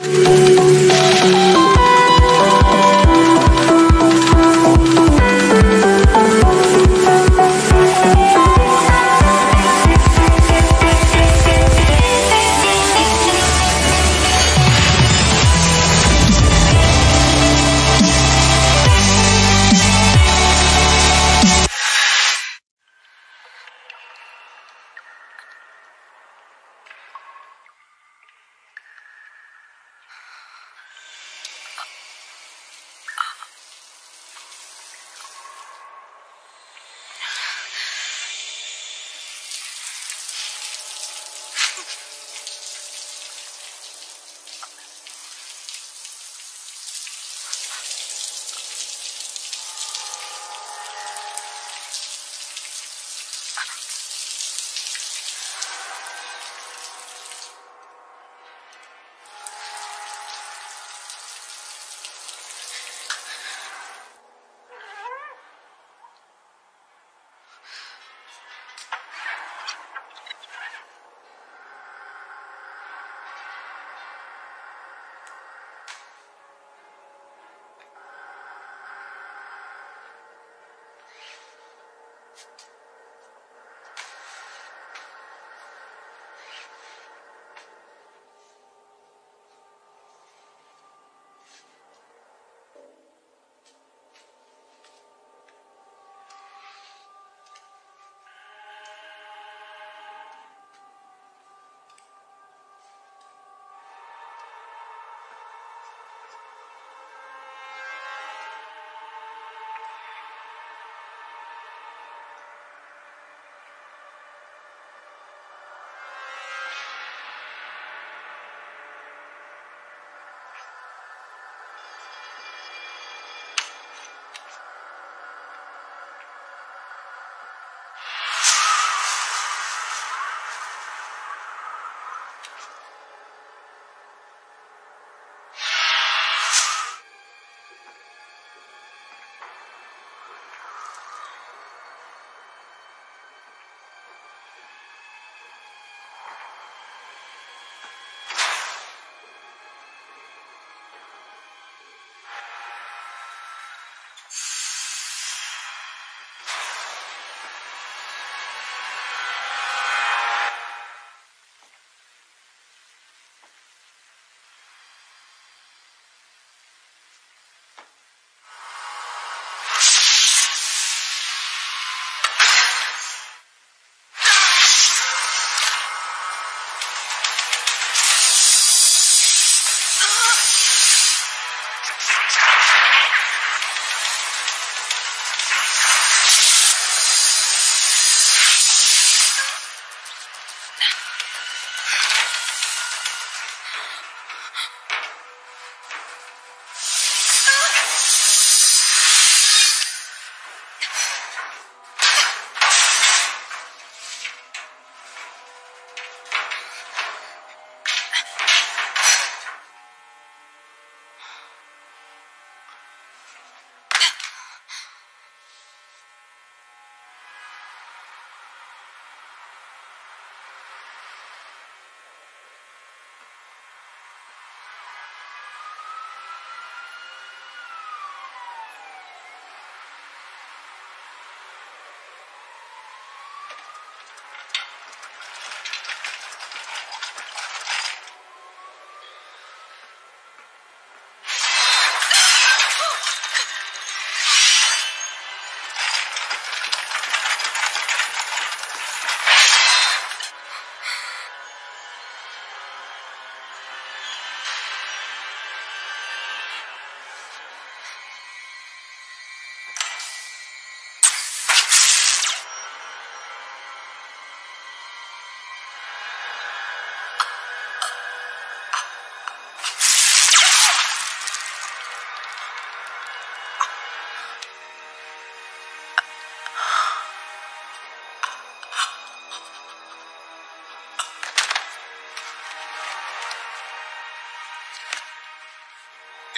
Thank you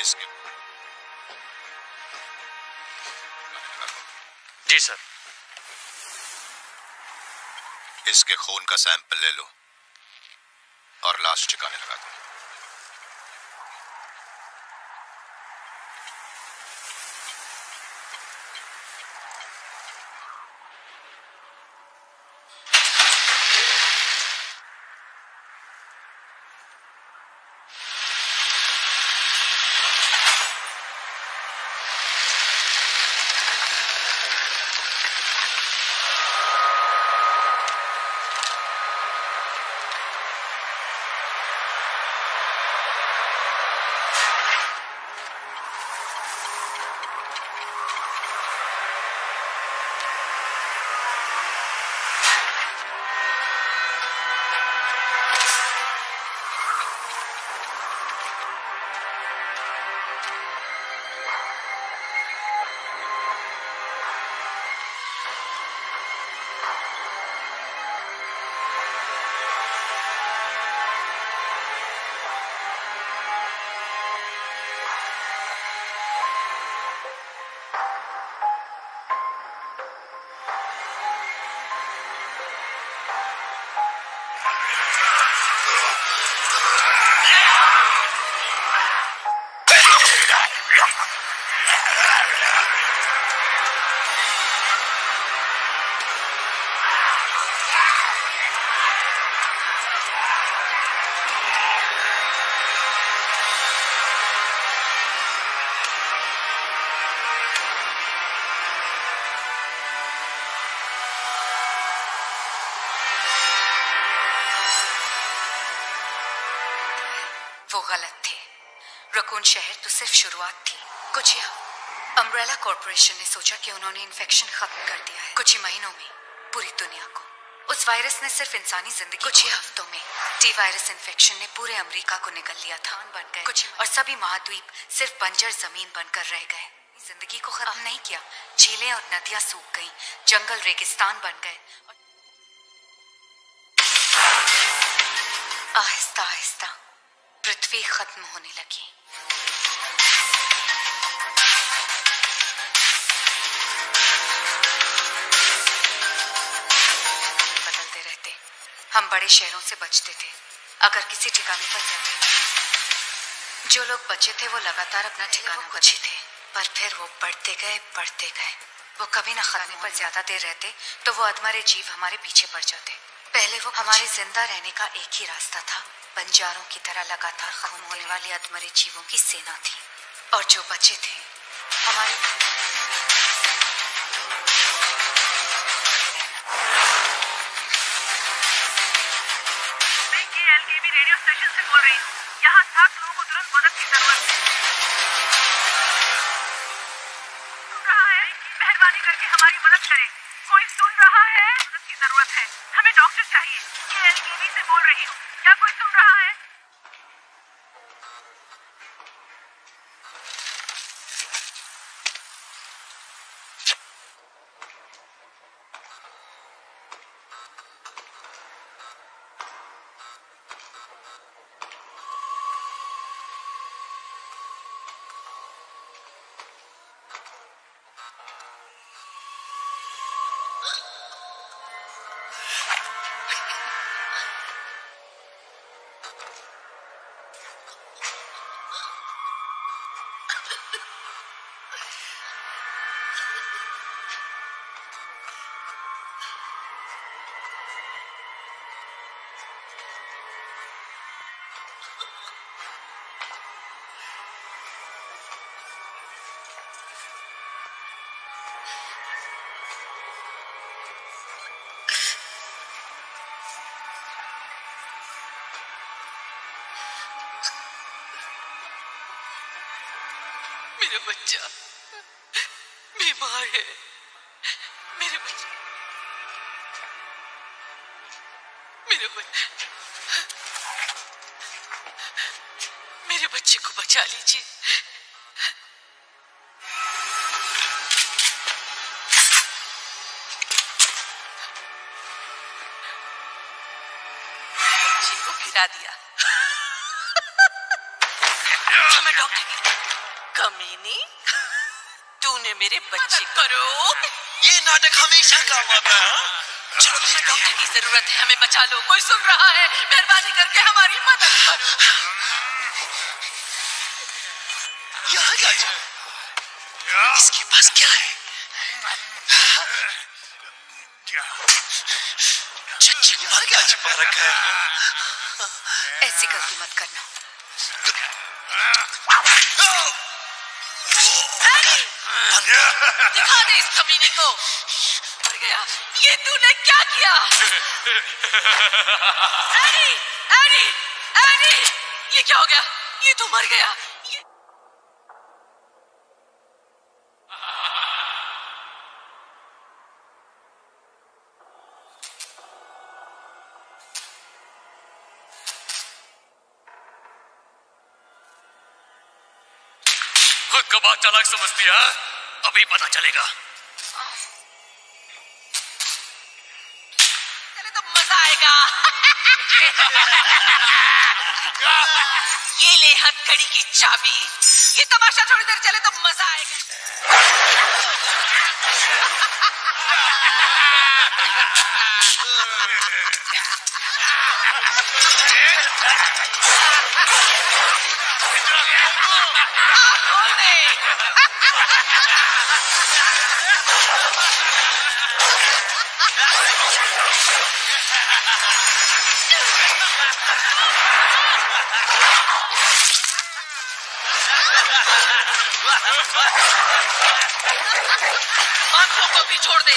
इसके जी sir. इसके खून का सैंपल ले लो और लास्ट ठिकाने लगा दो। रकून शहर तो सिर्फ़ शुरुआत थी। कुछ ही अम्ब्रेला कॉरपोरेशन ने सोचा कि उन्होंने इन्फेक्शन खत्म कर दिया है। कुछ ही महीनों में पूरी दुनिया को। उस वायरस ने सिर्फ़ इंसानी ज़िंदगी कुछ ही हफ्तों में। टी वायरस इन्फेक्शन ने पूरे अमेरिका को निकल लिया था। बन गए। कुछ और सभी महाद्वीप सिर्फ़ बंजर ज़मीन बनकर रह गए। ज़िंदगी को खत्म नहीं किया। झीलें और नदियाँ सूख गईं, जंगल रेगिस्तान बन गए। आहिस्ता आहिस्ता पृथ्वी खत्म होने लगी। हम बड़े शहरों से बचते थे अगर किसी ठिकाने पर जाते। जो लोग बचे थे वो लगातार अपना ठिकाना बचे थे। पर फिर वो बढ़ते गए बढ़ते गए। वो कभी ना खाने पर ज़्यादा देर रहते तो वो अधमरे जीव हमारे पीछे पड़ जाते। पहले वो हमारे ज़िंदा रहने का एक ही रास्ता था। बंजारों की तरह लगातार खत्म होने वाले अधमरे जीवों की सेना थी। और जो बचे थे हमारे यहाँ सात लोगों को तुरंत मदद की ज़रूरत है रहा है? मेहरबानी करके हमारी मदद करें। बच्चा। बीमार है। मेरे बच्चे। मेरे बच्चे। मेरे बच्चे को बचा लीजिए। दिया। हमें डॉक्टर कमीनी तूने मेरे बच्चे करो। ये नाटक हमेशा काम आता है। हाँ? चलो डॉक्टर की ज़रूरत है हमें बचा लो। कोई सुन रहा है मेहरबानी करके हमारी मदद करो। हैं। यहाँ क्या इसके पास क्या है? क्या? छिपा रखा है। हाँ? ऐसी गलती मत करना। दिखा दे इस कमीने को मर गया ये तूने क्या किया एडी एडी एडी ये क्या हो। गया ये तो मर गया ये... खुद को बहुत चालाक समझती है हाँ? अभी पता चलेगा। चले तो मज़ा आएगा। ये ले हथकड़ी की चाबी। ये तमाशा थोड़ी देर चले तो मज़ा आएगा खोल दे आँखों को भी छोड़ दे।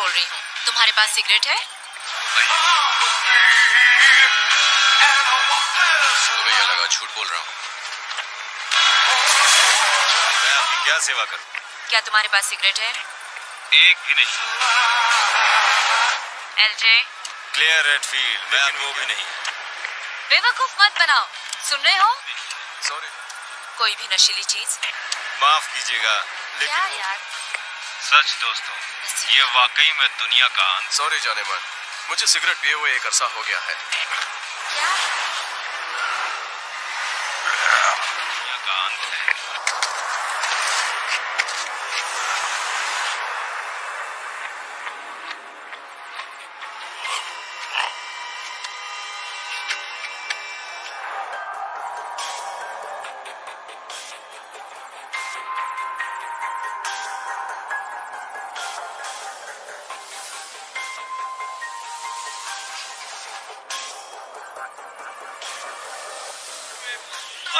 बोल रही हूँ। तुम्हारे पास सिगरेट है? तुम्हें क्या लगा झूठ बोल रहा हूँ। मैं आपकी क्या सेवा करूँ? क्या तुम्हारे पास सिगरेट है? एक भी नहीं। एलजे क्लियर रेड फ़ील्ड लेकिन वो भी नहीं बेवकूफ़ मत बनाओ। सुन रहे हो? सॉरी कोई भी नशीली चीज़। माफ़ कीजिएगा लेकिन वो- यार? सच दोस्तों ये वाकई में दुनिया का अंत। सॉरी जाने मन। मुझे सिगरेट पिए हुए एक अरसा हो गया है।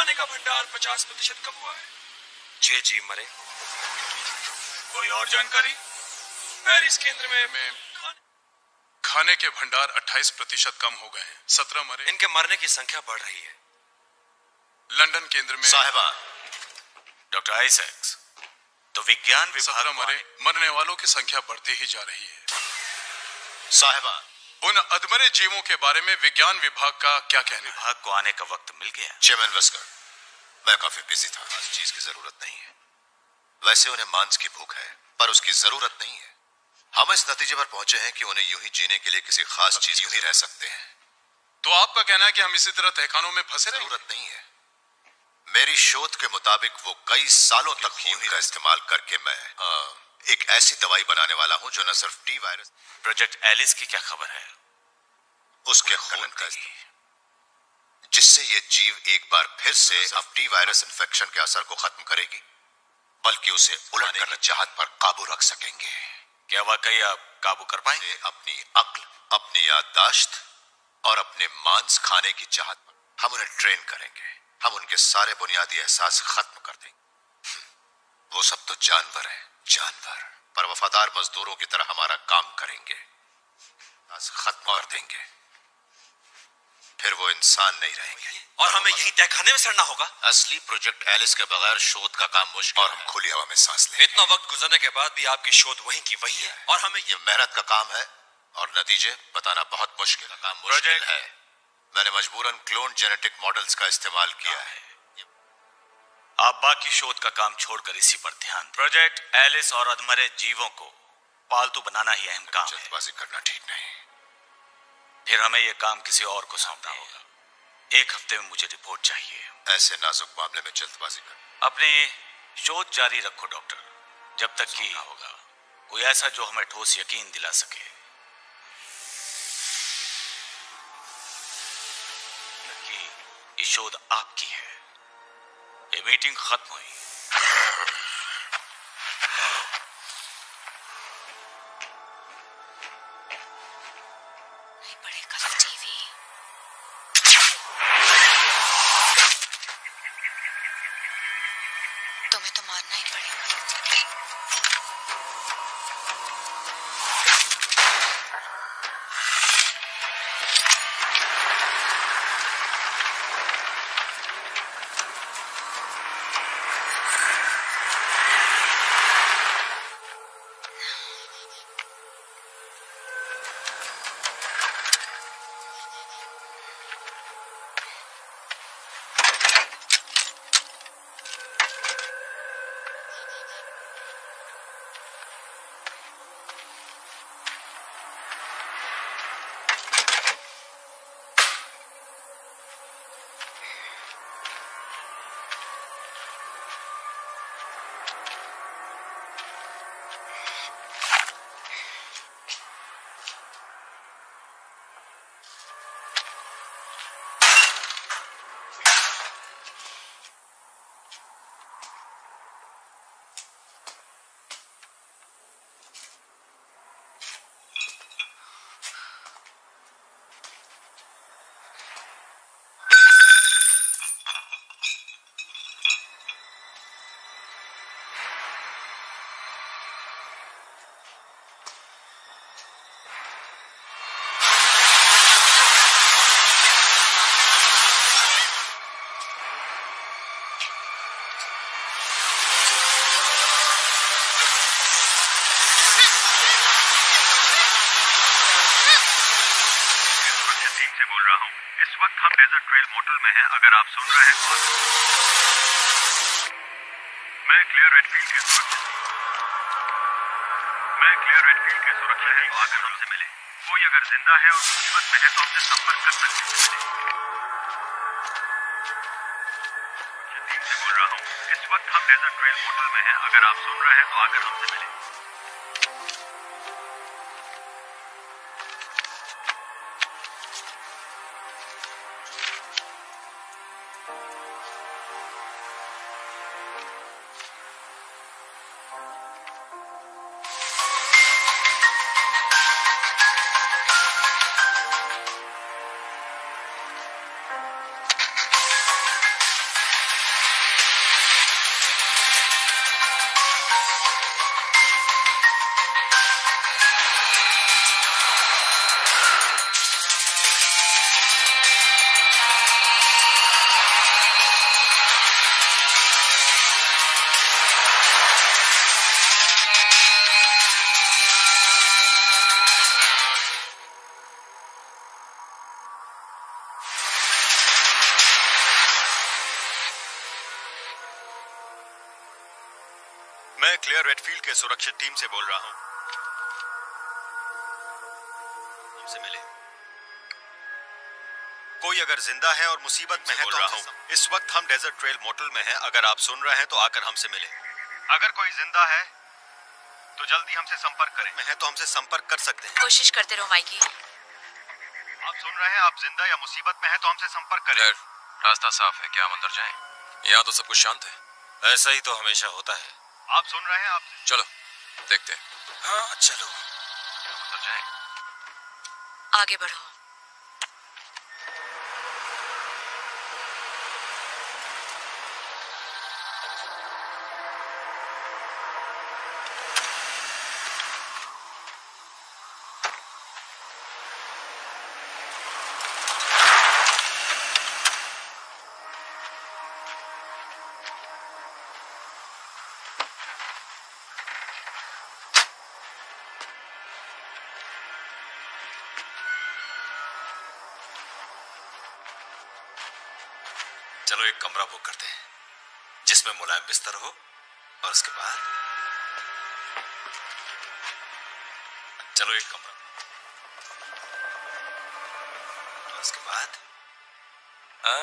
खाने का भंडार पचास प्रतिशत कम हुआ है? जे जी मरे। कोई और जानकारी? पेरिस केंद्र में में खाने के भंडार 28 प्रतिशत कम हो गए हैं। सत्रह मरे। इनके मरने की संख्या बढ़ रही है। लंदन केंद्र में साहिबा डॉक्टर आइसैक्स तो विज्ञान विभाग मरे। मरने वालों की संख्या बढ़ती ही जा रही है। साहिबा उन अधमरे जीवों के बारे में विज्ञान विभाग का क्या कहना है? विभाग को आने का वक्त मिल गया। चेयरमैन वस्कर मैं काफ़ी बिज़ी था। इस चीज़ की ज़रूरत नहीं है। वैसे उन्हें मांस की भूख है पर उसकी ज़रूरत नहीं है। हम इस नतीजे पर पहुँचे हैं कि उन्हें यूँ ही जीने के लिए किसी खास चीज़ यूँ ही रह सकते हैं। तो आपका कहना है कि हम इसी तरह तहखानों में फंसे ज़रूरत नहीं है। मेरी शोध के मुताबिक वो कई सालों तक खून का इस्तेमाल करके मैं एक ऐसी दवाई बनाने वाला हूँ जो न सिर्फ़ टी वायरस प्रोजेक्ट एलिस की क्या खबर है? उसके खून का जिससे ये जीव एक बार फिर से अब टी वायरस इन्फेक्शन के असर को खत्म करेगी बल्कि उसे उलट करने चाहत पर काबू रख सकेंगे। क्या वाकई आप काबू कर पाएँगे? अपनी अक्ल अपनी याददाश्त और अपने मांस खाने की चाहत पर हम उन्हें ट्रेन करेंगे। हम उनके सारे बुनियादी एहसास खत्म कर देंगे। वो सब तो जानवर है। जानवर पर वफादार मजदूरों की तरह हमारा काम करेंगे आज खत्म कर देंगे। फिर वो इंसान नहीं रहेंगे। और हमें यही तहखाने में सड़ना होगा। असली प्रोजेक्ट एलिस के बगैर शोध का काम मुश्किल और हम खुली हवा में सांस लें इतना वक्त गुजरने के बाद भी आपकी शोध वहीं की वही है। और हमें ये मेहनत का काम है और नतीजे बताना बहुत मुश्किल है। काम मुश्किल है। मैंने मजबूरन क्लोन जेनेटिक मॉडल्स का इस्तेमाल किया है। आप बाकी शोध का काम छोड़कर इसी पर ध्यान दें। प्रोजेक्ट एलिस और अधमरे जीवों को पालतू बनाना ही अहम काम है। जल्दबाजी करना ठीक नहीं। फिर हमें यह काम किसी और को सौंपना होगा। एक हफ़्ते में मुझे रिपोर्ट चाहिए। ऐसे नाजुक मामले में जल्दबाजी कर। अपनी शोध जारी रखो डॉक्टर। जब तक कि होगा। कोई ऐसा जो हमें ठोस यकीन दिला सके। कि ये शोध आपकी है। ये मीटिंग खत्म हुई तुम्हें तो मारना ही पड़ेगा सुरक्षा टीम से बोल रहा हूँ इस वक्त हम डेजर्ट ट्रेल मोटल में हैं, अगर आप सुन रहे हैं मैं क्लियर रेडफील्ड के मैं क्लियर रेडफील्ड के सुरक्षा है। आकर हमसे मिले? कोई अगर ज़िंदा है और मुसीबत में है तो हमसे संपर्क कर सकते हैं। बोल रहा हूँ, इस वक्त हम डेजर्ट ट्रेल मोटल में हैं। अगर आप सुन रहे हैं तो आकर हमसे मिले। मैं रेडफील्ड के सुरक्षित टीम से बोल रहा हूँ। हमसे मिले। कोई अगर ज़िंदा है और मुसीबत में है तो रहा हूँ। इस वक्त हम डेजर्ट ट्रेल मोटल में हैं। अगर आप सुन रहे हैं तो आकर हमसे मिले। अगर कोई ज़िंदा है तो जल्दी हमसे संपर्क करें। में है तो हमसे संपर्क कर सकते हैं। कोशिश करते रहो माइकी। आप सुन रहे हैं आप ज़िंदा या मुसीबत में है तो हमसे संपर्क करें। रास्ता साफ़ है। क्या हम अंदर जाएँ? यहाँ तो सब कुछ शांत है। ऐसा ही तो हमेशा होता है। आप सुन रहे हैं आप चलो देखते हैं। हाँ चलो। तो जाएँ। आगे बढ़ो। कमरा बुक करते हैं जिसमें मुलायम बिस्तर हो और उसके बाद चलो एक कमरा। और उसके बाद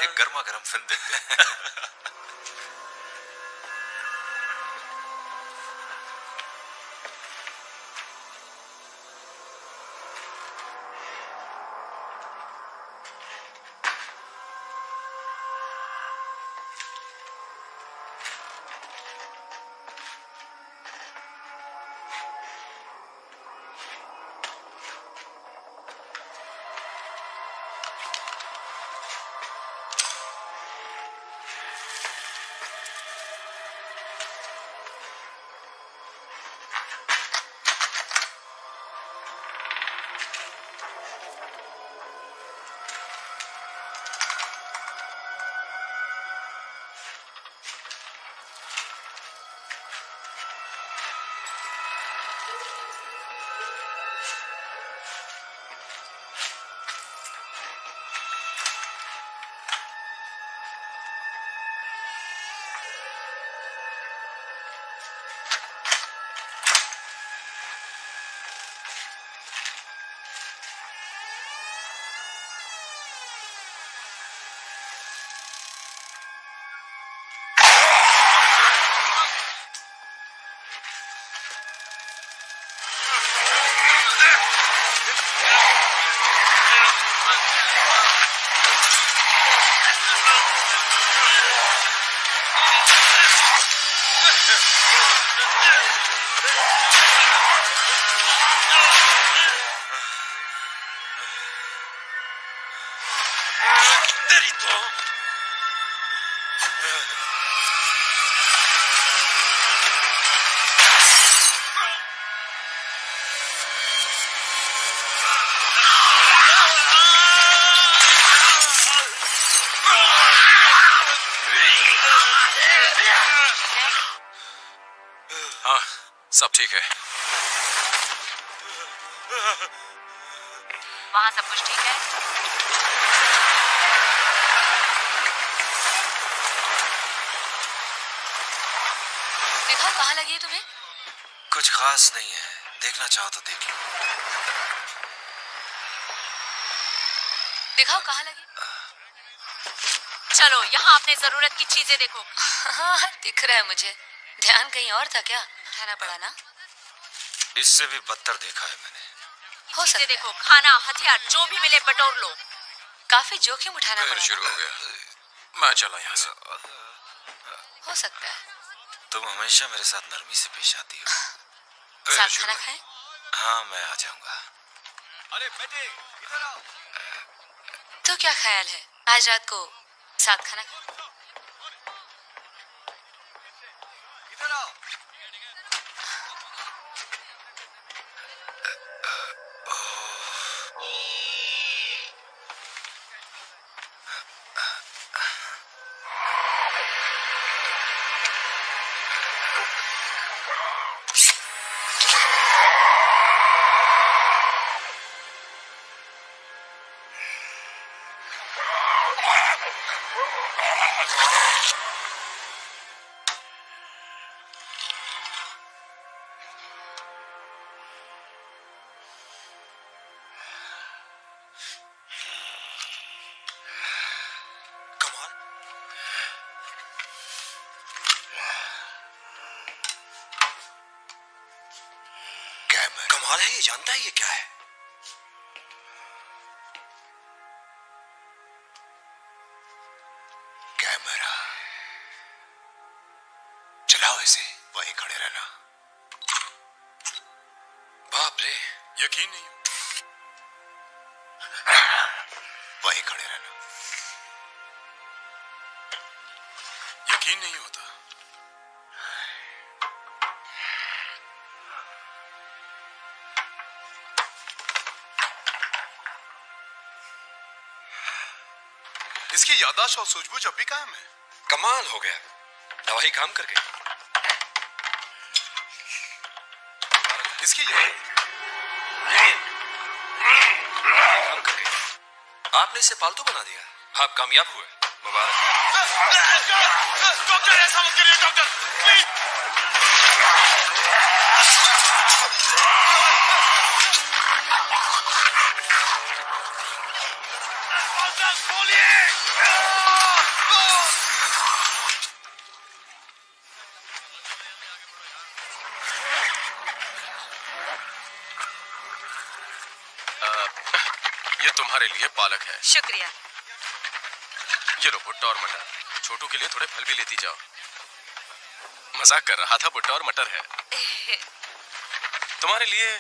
एक गर्मा गर्म फ़िल्म देखते हैं। ठीक है। वहाँ सब कुछ ठीक है? देखा कहाँ लगी है तुम्हें? कुछ खास नहीं है। देखना चाहो तो देख लो। दिखाओ कहाँ लगी? चलो यहाँ आपने ज़रूरत की चीज़ें देखो। हाँ दिख रहा है मुझे। ध्यान कहीं और था क्या? उठाना पड़ा ना इससे भी बदतर देखा है मैंने। हो सकता देखो खाना हथियार जो भी मिले बटोर लो। काफ़ी जोखिम उठाना पड़ा। शुरू हो गया। मैं चला यहाँ से। हो सकता है। तुम हमेशा मेरे साथ नरमी से पेश आती हो। साथ खाना हो खाएँ? हाँ मैं आ जाऊँगा। अरे बेटे इधर आओ। तो क्या ख्याल है? आज रात को साथ खाना खाएँ? है ये जानता है ये क्या है? इसकी यादाश्त और सूझबूझ अब भी कायम है कमाल हो गया दवाई काम कर गई इसकी काम कर गई आपने इसे पालतू बना दिया आप कामयाब हुए मुबारक डॉक्टर ऐसा मत करिए डॉक्टर प्लीज़ तुम्हारे लिए पालक है। शुक्रिया। ये लो भुट्टा और मटर। छोटू के लिए थोड़े फल भी लेती जाओ। मज़ाक कर रहा था भुट्टा और मटर है। तुम्हारे लिए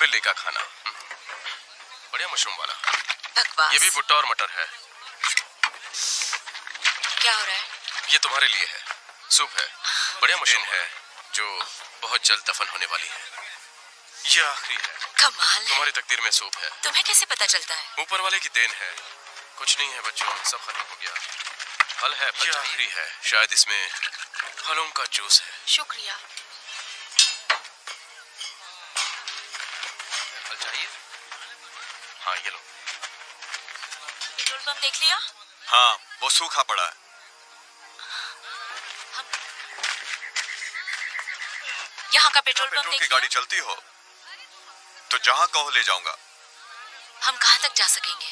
बिल्ली का खाना। बढ़िया मशरूम वाला। बकवास। ये भी भुट्टा और मटर है। क्या हो रहा है? ये तुम्हारे लिए है। सूप है। बढ़िया मशरूम है जो बहुत जल्द दफन होने वाली है। ये आखिरी है। कमाल है। तुम्हारी तकदीर में सूप है। तुम्हें कैसे पता चलता है? ऊपर वाले की देन है। कुछ नहीं है बच्चों सब खत्म हो गया। फल है फल आखिरी है। शायद इसमें फलों का जूस है। शुक्रिया। फल चाहिए? हाँ ये लो। पेट्रोल पंप देख लिया? हाँ वो सूखा पड़ा है। यहाँ का पेट्रोल पंप पेट्रोल की गाड़ी चलती हो। तो जहाँ कहो ले जाऊँगा। हम कहाँ तक जा सकेंगे?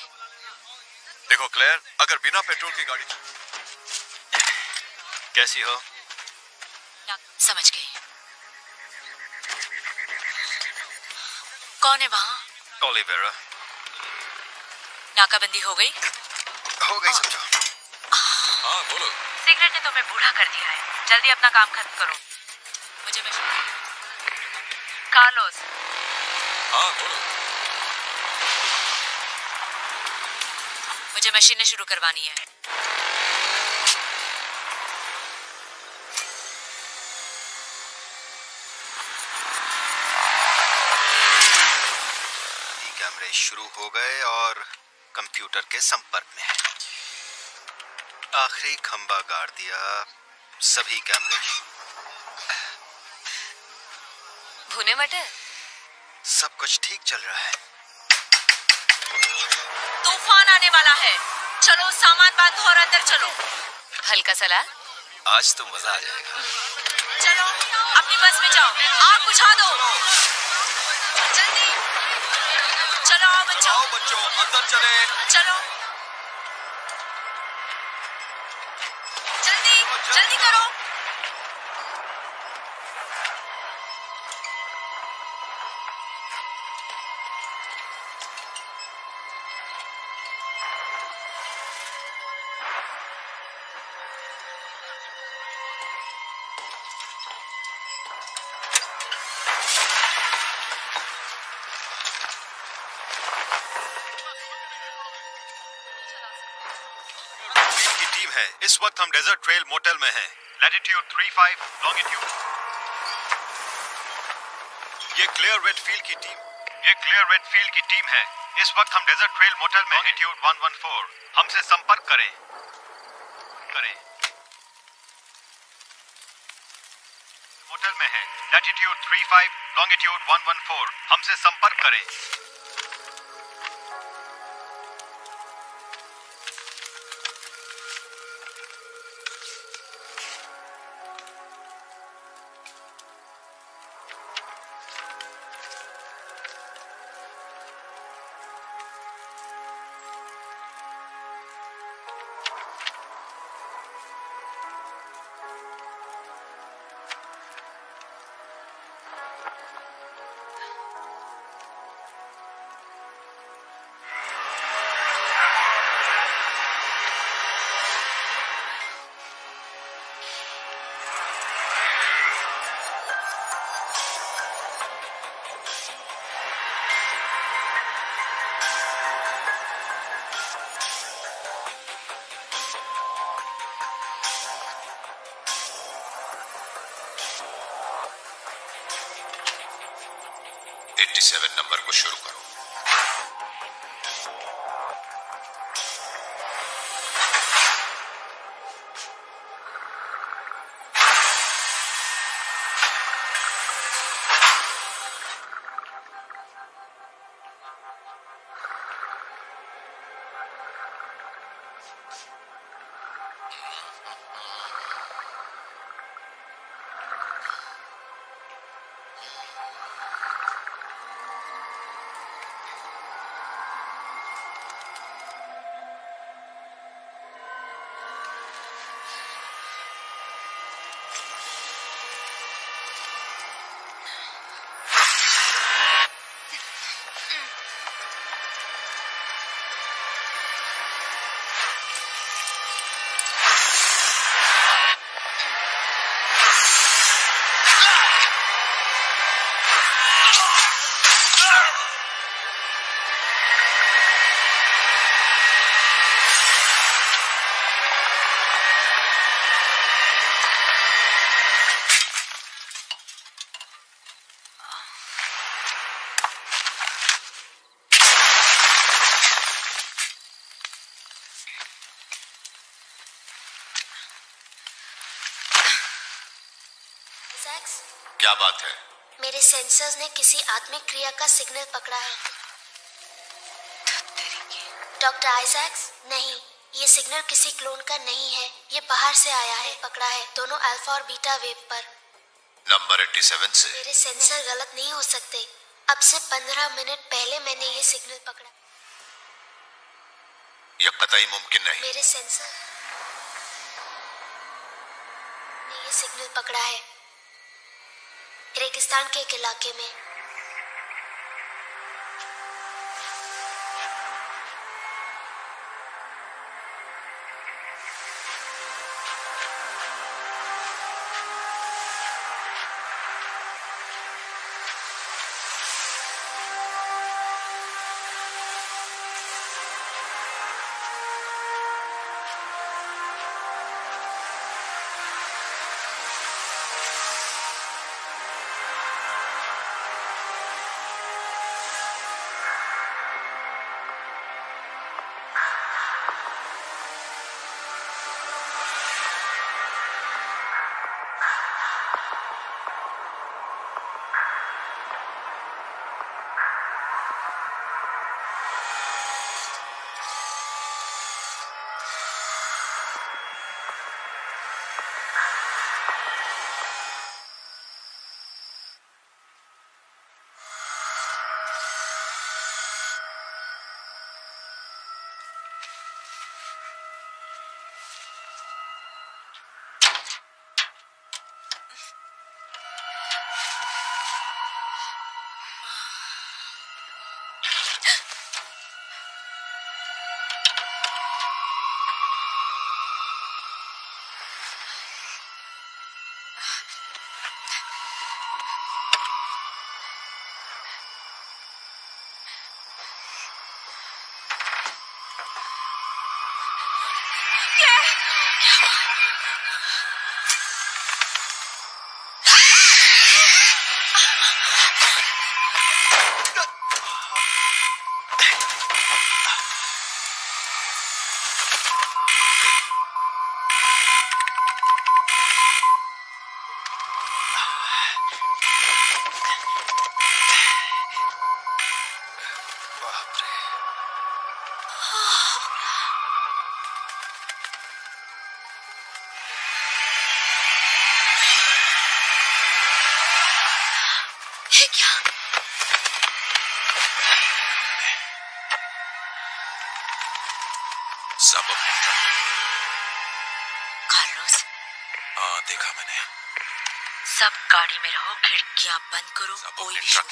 देखो क्लेयर अगर बिना पेट्रोल की गाड़ी कैसी हो? समझ गई। कौन है वहाँ? ओलिवेरा। नाकाबंदी हो गई? हो गई समझो। हाँ बोलो। सिगरेट ने तुम्हें बूढ़ा कर दिया है। जल्दी अपना काम खत्म करो। मुझे कार्लोस हाँ बोलो मुझे मशीनें शुरू करवानी है। कैमरे शुरू हो गए और कंप्यूटर के संपर्क में है। आखिरी खंबा गाड़ दिया। सभी कैमरे। भुने मटर? सब कुछ ठीक चल रहा है। तूफ़ान आने वाला है। चलो सामान बांधो और अंदर चलो। हल्का सलाह आज तो मज़ा आ जाएगा। चलो अपनी बस में जाओ। आग बुझा दो। जल्दी। चलो आओ बच्चों। आओ बच्चों अंदर चले। चलो। वक्त हम डेजर्ट ट्रेल मोटेल में हैं। लैटिट्यूड 35 लॉन्गिट्यूड ये क्लियर रेड फ़ील्ड की टीम ये क्लियर रेड फ़ील्ड की टीम है। इस वक्त हम डेजर्ट ट्रेल मोटेल में लॉन्गिट्यूड 114 हमसे संपर्क करें। करें। मोटेल में है। लैटिट्यूड 35 लॉन्गिट्यूड 114 हमसे संपर्क करें। konuşuyorum. क्या बात है? मेरे सेंसर्स ने किसी आत्मिक क्रिया का सिग्नल पकड़ा है। डॉक्टर आइजैक्स नहीं ये सिग्नल किसी क्लोन का नहीं है ये बाहर से आया है पकड़ा है दोनों अल्फ़ा और बीटा वेव पर। नंबर 87 से। मेरे सेंसर गलत नहीं हो सकते। अब से पंद्रह मिनट पहले मैंने ये सिग्नल पकड़ा। यह कतई मुमकिन नहीं। मेरे सेंसर ने ये सिग्नल पकड़ा है। रेगिस्तान के एक इलाके में। करो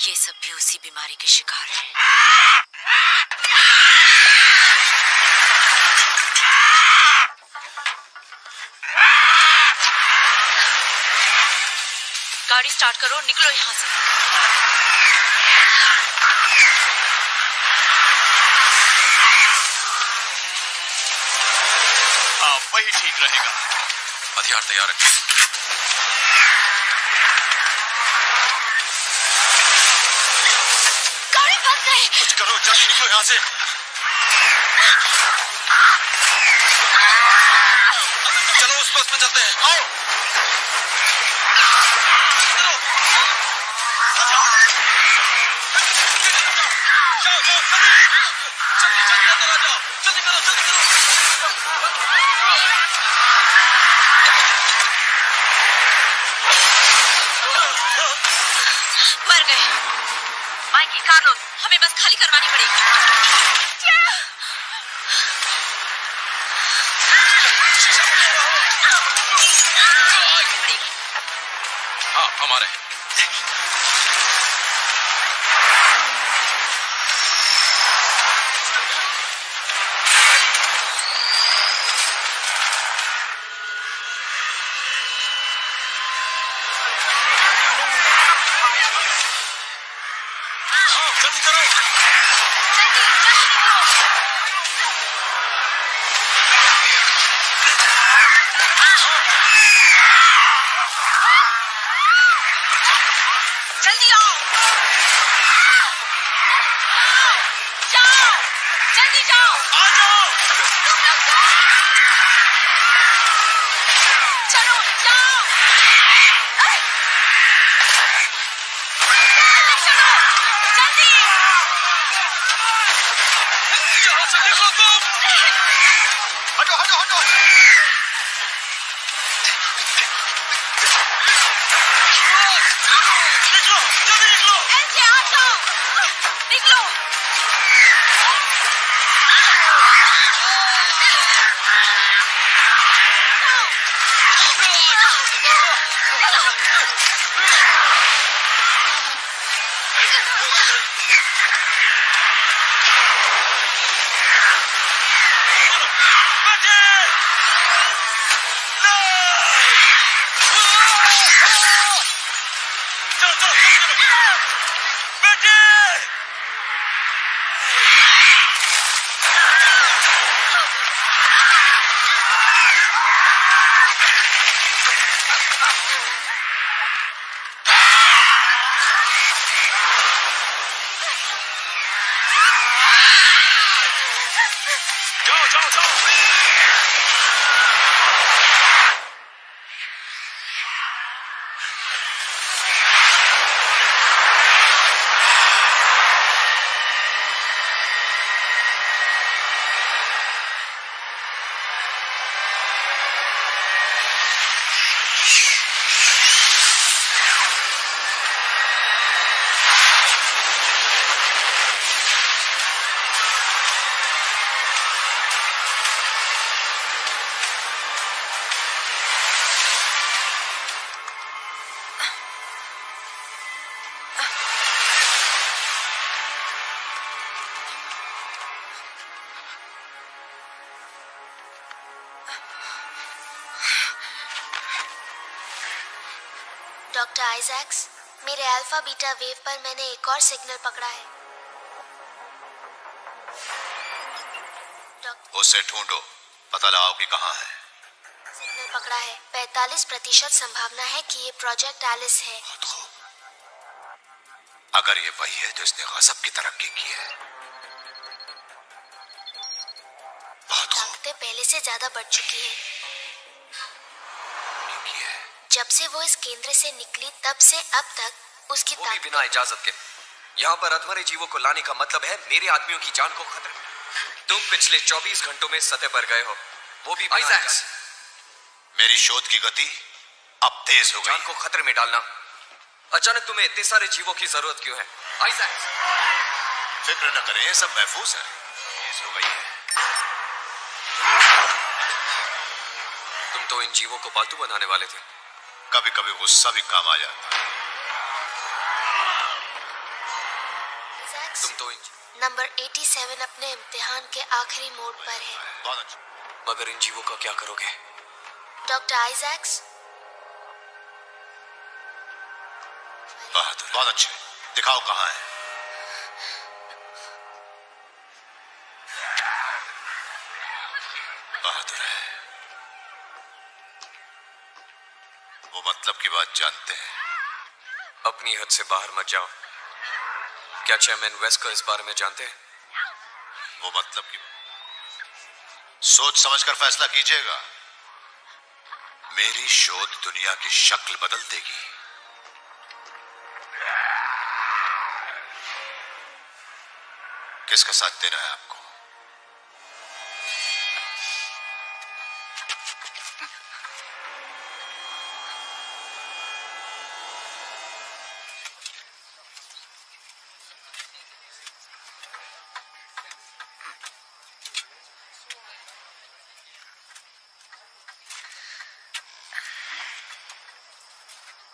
ये सब भी उसी बीमारी के शिकार हैं। गाड़ी स्टार्ट करो निकलो यहाँ से। हाँ वही ठीक रहेगा। हथियार तैयार रखें गाड़ी बंद नहीं कुछ करो जल्दी निकलो यहाँ से चलो उस बस पे चलते हैं आओ आइजैक्स मेरे अल्फ़ा बीटा वेव पर मैंने एक और सिग्नल पकड़ा है। उसे ढूंढो। पता लगाओ कि कहाँ है। सिग्नल पकड़ा है। 45 प्रतिशत संभावना है कि ये प्रोजेक्ट एलिस है। बहुत खूब अगर ये वही है तो इसने गजब की तरक्की की है। बहुत खूब ताकतें पहले से ज़्यादा बढ़ चुकी है। जब से वो इस केंद्र से निकली तब से अब तक उसकी वो भी बिना इजाज़त के। यहाँ पर अधमरे जीवों को लाने का मतलब है मेरे आदमियों की जान को खतरे तुम पिछले 24 घंटों में सतह पर गए हो। वो भी बिना आइजैक्स, इजाज़त। मेरी शोध की गति अब तेज हो जान गई। को खतरे में डालना। अचानक तुम्हें इतने सारे जीवों की ज़रूरत क्यों है? फ़िक्र न करें ये सब महफूज है। तेज हो गई है। तुम तो इन जीवों को पालतू बनाने वाले थे। कभी कभी गुस्सा भी काम आ जाता है। तुम तो नंबर 87 अपने इम्तिहान के आखिरी मोड पर है। बहुत अच्छा। मगर इन जीवों का क्या करोगे? Doctor Isaac's? बहादुर बहुत अच्छे। दिखाओ कहाँ है। मतलब की बात जानते हैं। अपनी हद से बाहर मत जाओ। क्या चेयरमैन वेस्ट को इस बारे में जानते हैं? वो मतलब की सोच समझकर फैसला कीजिएगा। मेरी शोध दुनिया की शक्ल बदल देगी। किसका साथ देना है आपको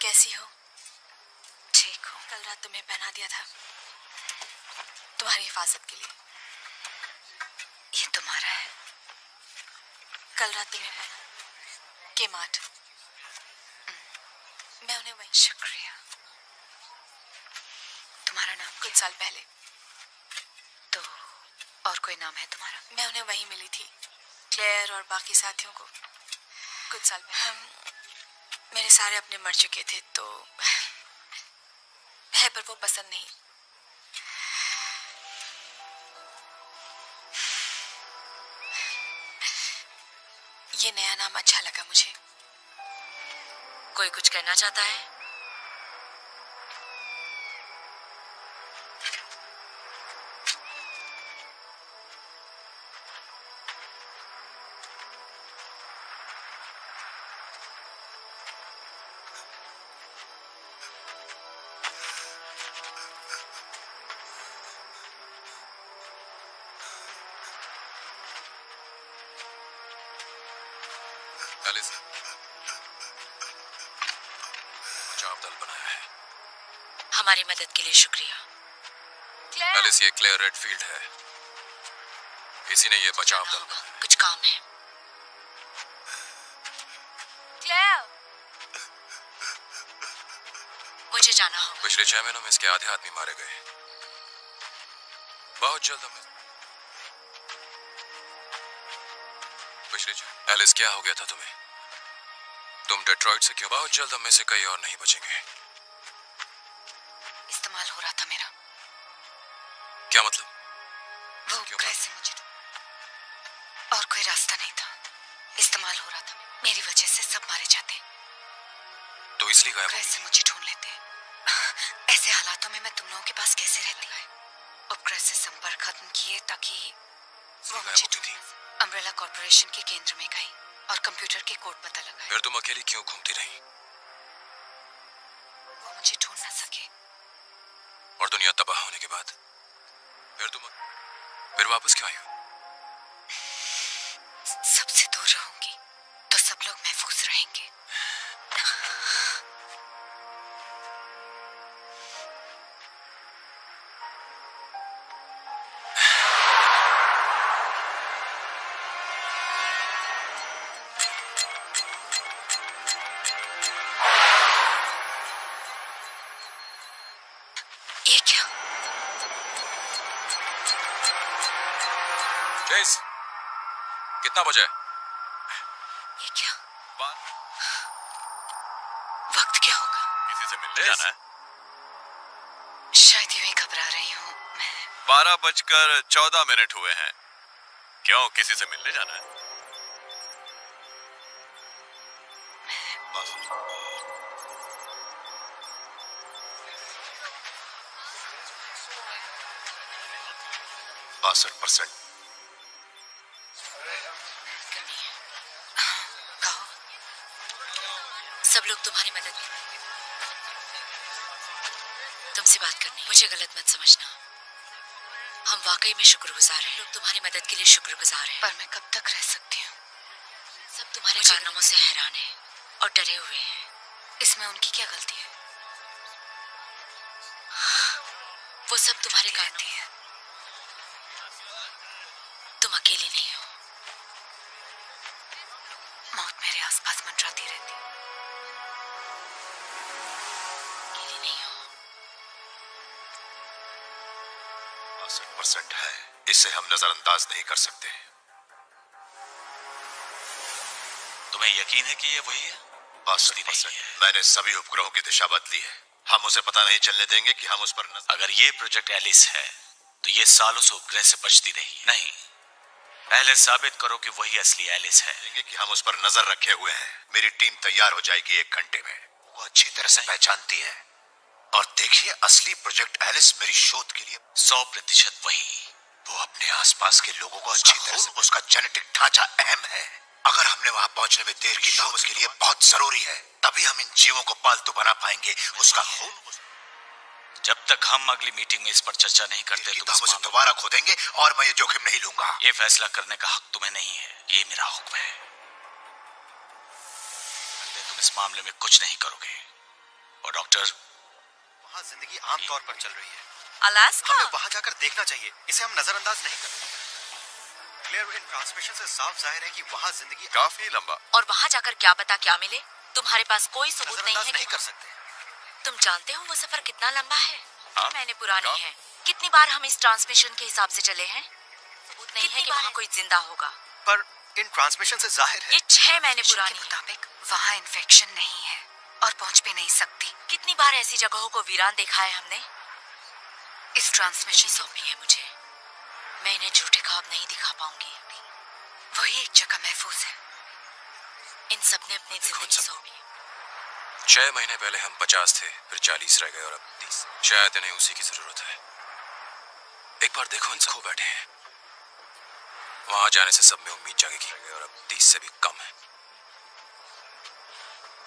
कैसी हो ठीक हो कल रात तुम्हें पहना दिया था तुम्हारी हिफाजत के लिए ये तुम्हारा है कल रात तुम्हें पहना के माठ मैं उन्हें वही शुक्रिया तुम्हारा नाम कुछ साल पहले और कोई नाम है तुम्हारा मैं उन्हें वहीं मिली थी क्लेयर और बाकी साथियों को कुछ साल पहले। मेरे सारे अपने मर चुके थे तो है, पर वो पसंद नहीं। ये नया नाम अच्छा लगा मुझे। कोई कुछ कहना चाहता है? हमारी मदद के लिए शुक्रिया। एलिस ये क्लियर रेडफील्ड है। इसी ने ये बचाव दल कुछ काम है। क्लेयर मुझे जाना होगा। पिछले छह महीनों में इसके आधे आदमी मारे गए। बहुत जल्द हमें पिछले एलिस क्या हो गया था तुम्हें? तुम डेट्रॉइट से क्यों बहुत जल्द हम में से कई और नहीं बचेंगे। क्या मतलब? वो से मुझे और कोई रास्ता नहीं था। इस्तेमाल हो रहा था मेरी वजह से सब मारे जाते तो इसलिए गायब से मुझे ढूंढ लेते ऐसे हालातों में मैं तुम लोगों के पास कैसे रहती? है उपग्रह से संपर्क खत्म किए ताकि वो मुझे ढूंढ अम्ब्रेला कॉर्पोरेशन के केंद्र में गई और कंप्यूटर के कोड पता लगा फिर तुम अकेली क्यों घूमती रही? वो मुझे ढूंढ ना सके। और दुनिया तबाह होने के बाद? फिर तुम फिर वापस क्यों आई हो? सबसे दूर रहूँगी तो सब लोग महफूज रहेंगे। कितना बजा है? ये क्या वक्त क्या होगा? किसी से मिलने? जाना है। शायद यूँ ही घबरा रही हूँ मैं। बारह बजकर चौदह मिनट हुए हैं। क्यों? किसी से मिलने जाना है। बासठ परसेंट। तुम्हारी मदद तुमसे बात करनी मुझे गलत मत समझना। हम वाकई में शुक्रगुजार हैं। लोग तुम्हारी मदद के लिए शुक्रगुजार हैं। पर मैं कब तक रह सकती हूँ? सब तुम्हारे कारनामों से हैरान हैं और डरे हुए हैं। इसमें उनकी क्या गलती है? वो सब तुम्हारे कारण है। तुम अकेले नहीं इसे हम नजरअंदाज नहीं कर सकते। तुम्हें यकीन है कि ये वही है? बासठ परसेंट मैंने सभी उपग्रहों की दिशा बदली है। हम उसे पता नहीं चलने देंगे कि हम उस पर नज़र... अगर ये प्रोजेक्ट एलिस है तो ये सालों से उपग्रह से बचती रही नहीं। पहले साबित करो कि वही असली एलिस है। कि हम उस पर नज़र रखे हुए हैं। मेरी टीम तैयार हो जाएगी एक घंटे में। वो अच्छी तरह से पहचानती है। और देखिए असली प्रोजेक्ट एलिस मेरी शोध के लिए सौ प्रतिशत वही। वो अपने आसपास के लोगों को अच्छी तरह से उसका जेनेटिक ढांचा अहम है। अगर हमने वहाँ पहुँचने में देर की तो उसके लिए बहुत ज़रूरी है। तभी हम इन जीवों को पालतू बना पाएँगे उसका खून। जब तक हम अगली मीटिंग में इस पर चर्चा नहीं करते तो हम उसे दोबारा खोदेंगे और मैं ये जोखिम नहीं लूँगा। ये फैसला करने का हक तुम्हें नहीं है। ये मेरा हुक्म है। तुम इस मामले में कुछ नहीं करोगे। और डॉक्टर? वहाँ ज़िंदगी आमतौर पर चल रही है। अलास्का। हमें वहाँ जाकर देखना चाहिए। इसे हम नजरअंदाज नहीं कर क्लियर इन ट्रांसमिशन से साफ़ ज़ाहिर है कि वहाँ ज़िंदगी काफ़ी लंबा। और वहाँ जाकर क्या पता क्या मिले? तुम्हारे पास कोई सबूत नहीं है नहीं कर सकते। तुम जानते हो वो सफ़र कितना लंबा है? हाँ? मैंने पुरानी है। कितनी बार हम इस ट्रांसमिशन के हिसाब से चले हैं? सबूत नहीं है कि वहाँ कोई ज़िंदा होगा। पर इन ट्रांसमिशन से ज़ाहिर है। ये छह महीने पुरानी मुताबिक वहाँ इन्फेक्शन नहीं है और पहुँच भी नहीं सकती। कितनी बार ऐसी जगहों को वीरान देखा है हमने? इस ट्रांसमिशन सौंपी है मुझे। मैं इन्हें झूठे ख्वाब नहीं दिखा पाऊँगी। वही एक जगह महफूज है। इन सबने अपनी ज़िंदगी सौंपी। छह महीने पहले हम पचास थे फिर चालीस रह गए और अब तीस। शायद इन्हें उसी की ज़रूरत है। एक बार देखो इन खो बैठे हैं। वहाँ जाने से सब में उम्मीद जागेगी। और अब तीस से भी कम है।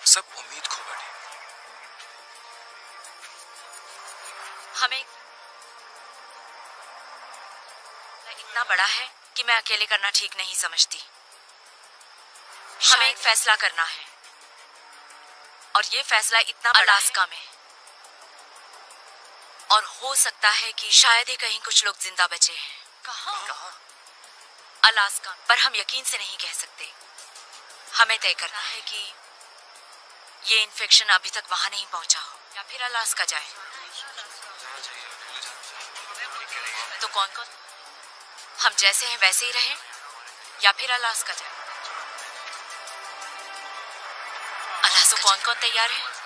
सब उम्मीद खो बैठे। हमें इतना बड़ा है कि मैं अकेले करना ठीक नहीं समझती। हमें एक फैसला करना है। और ये फैसला इतना बड़ा अलास्का में और हो सकता है कि शायद ही कहीं कुछ लोग ज़िंदा बचे हैं। कहाँ? अलास्का पर हम यकीन से नहीं कह सकते। हमें तय करना है कि ये इन्फेक्शन अभी तक वहाँ नहीं पहुँचा हो। या फिर अलास्का जाए। तो कौन कौन हम जैसे हैं, वैसे ही रहें, या फिर अलास्का जाए अलास्का तो कौन कौन तैयार है?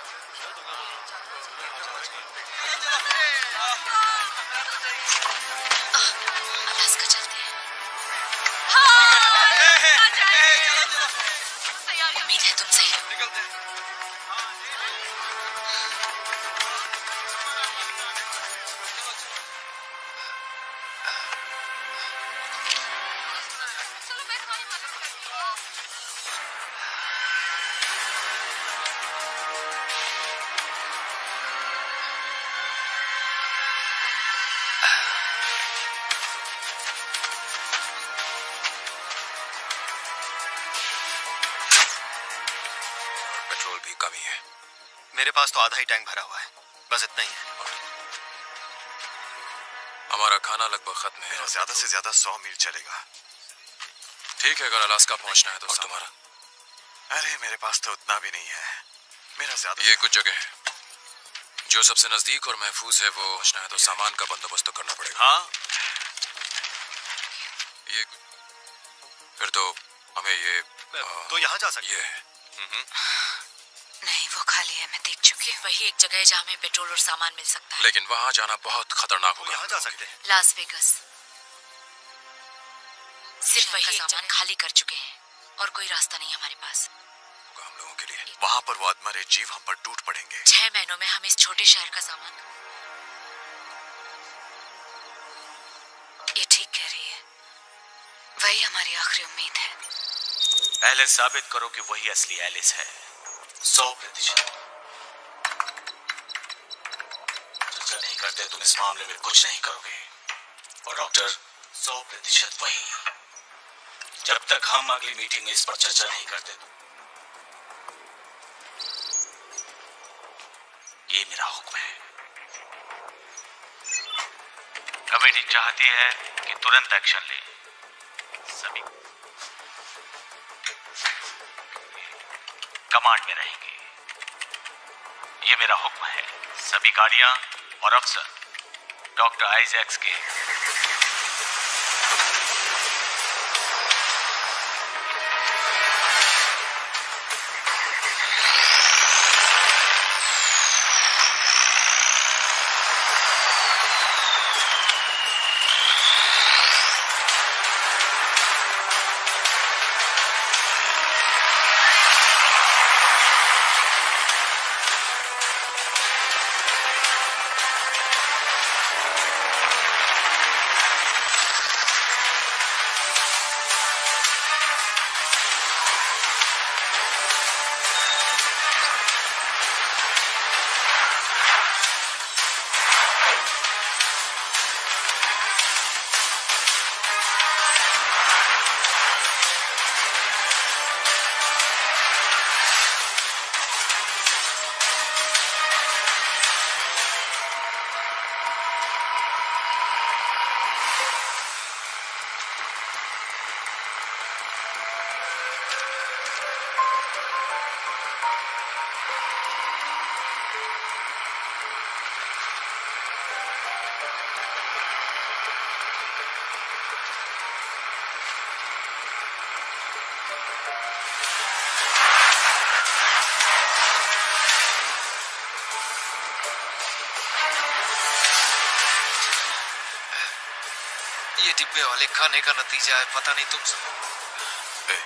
पास तो आधा ही टैंक भरा हुआ है। बस इतना ही है। हमारा खाना लगभग खत्म है। ज़्यादा से ज़्यादा सौ मील चलेगा। ठीक है अगर अलास्का पहुँचना है तो तुम्हारा? अरे मेरे पास तो उतना भी नहीं है। मेरा ज़्यादा ये कुछ जगह है। जो सबसे नज़दीक और महफूज है वो पहुँचना है। तो सामान का बंदोबस्त तो करना पड़ेगा। हाँ। ये फिर तो हमें ये तो यहाँ जा सकते ये है। खाली हूँ वही एक जगह है जहाँ हमें पेट्रोल और सामान मिल सकता है। लेकिन वहाँ जाना बहुत खतरनाक होगा। यहाँ जा सकते हैं। Las Vegas. सिर्फ़ वही सामान खाली कर चुके हैं और कोई रास्ता नहीं हमारे पास। हम लोगों के लिए। वहाँ पर वो अधमरे जीव हम पर टूट पड़ेंगे। छह महीनों में हम इस छोटे शहर का सामान। ये ठीक कह रही है। वही हमारी आखिरी उम्मीद है। पहले साबित करो कि वही असली एलिस है। सौ प्रतिशत चर्चा नहीं करते तुम इस मामले में कुछ नहीं करोगे। और डॉक्टर, सौ प्रतिशत वही जब तक हम अगली मीटिंग में इस पर चर्चा नहीं करते ये मेरा हुक्म है। कमेटी चाहती है कि तुरंत एक्शन ले। सभी कमांड में रहेंगे। ये मेरा हुक्म है। सभी गाड़ियाँ और अफसर डॉक्टर आइजैक्स के। वाले खाने का नतीजा है पता नहीं तुम ए,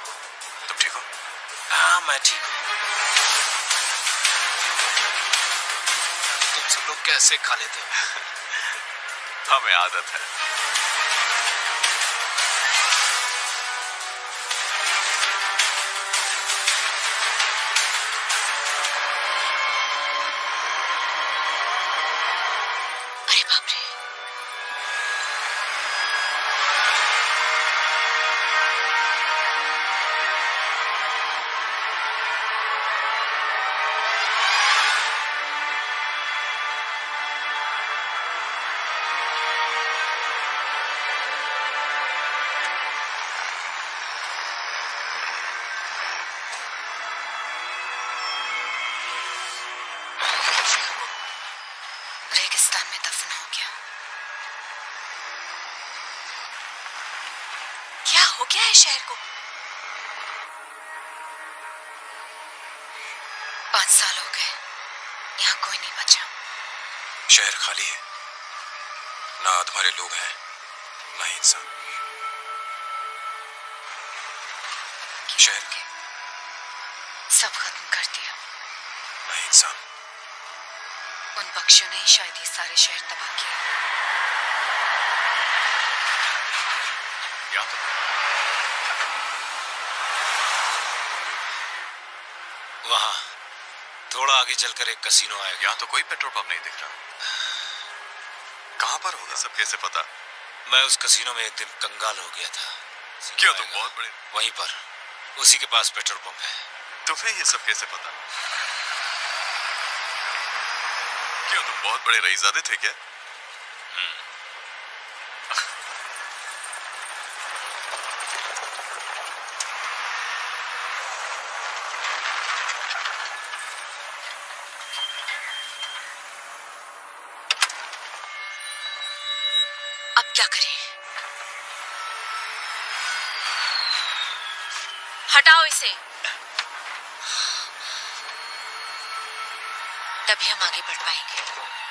तुम ठीक हो? हाँ मैं ठीक हूँ। तुम सब लोग कैसे खा लेते हो? हमें आदत है। सारे शहर तबाह किए। या तो थोड़ा आगे चलकर एक कसीनो आएगा यहाँ तो कोई पेट्रोल पंप नहीं दिख रहा। कहाँ पर होगा? सब कैसे पता? मैं उस कसीनो में एक दिन कंगाल हो गया था। क्यों तुम बहुत बड़े वहीं पर। उसी के पास पेट्रोल पंप है। तुम्हें ये सब कैसे पता? क्यों तुम बहुत बड़े रईजादे थे क्या? अब क्या करें? हटाओ इसे। तभी हम आगे बढ़ पाएँगे।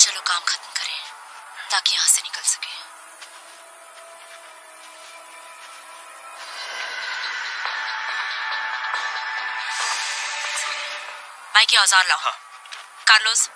चलो काम खत्म करें ताकि यहाँ से निकल सके। माइक के औज़ार लाओ। हाँ। कार्लोस?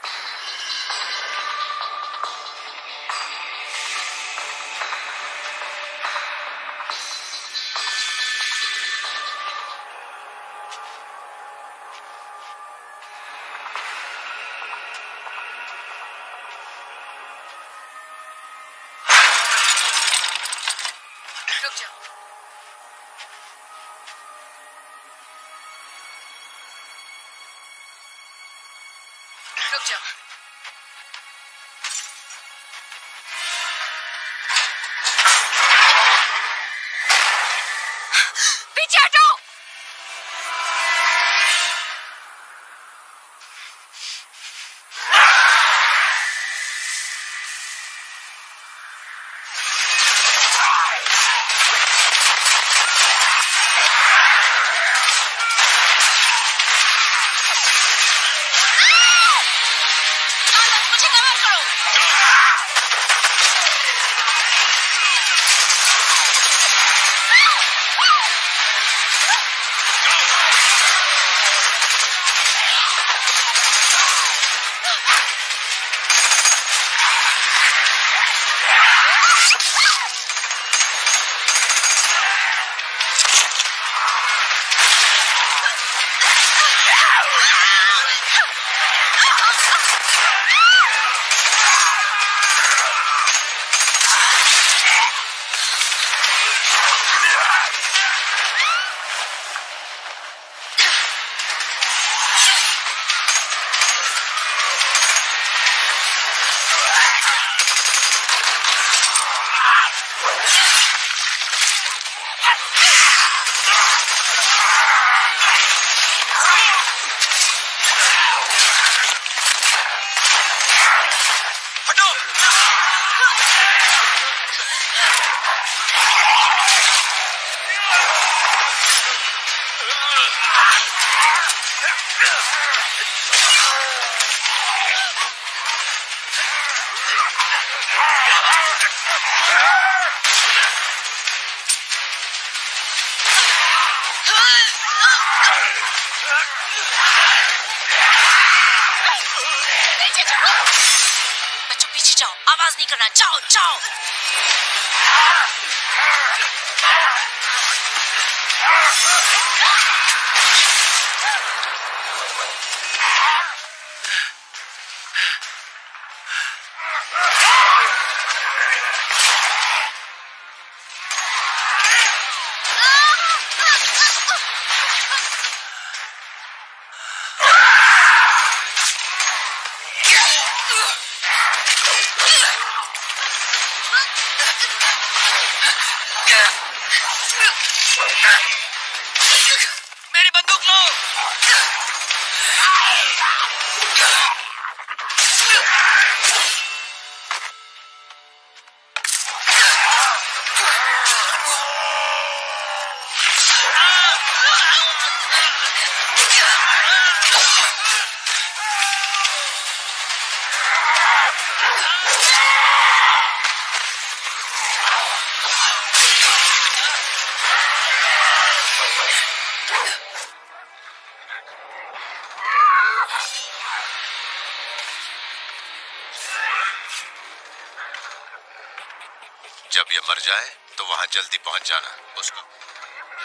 मर जाए तो वहाँ जल्दी पहुँच जाना उसको।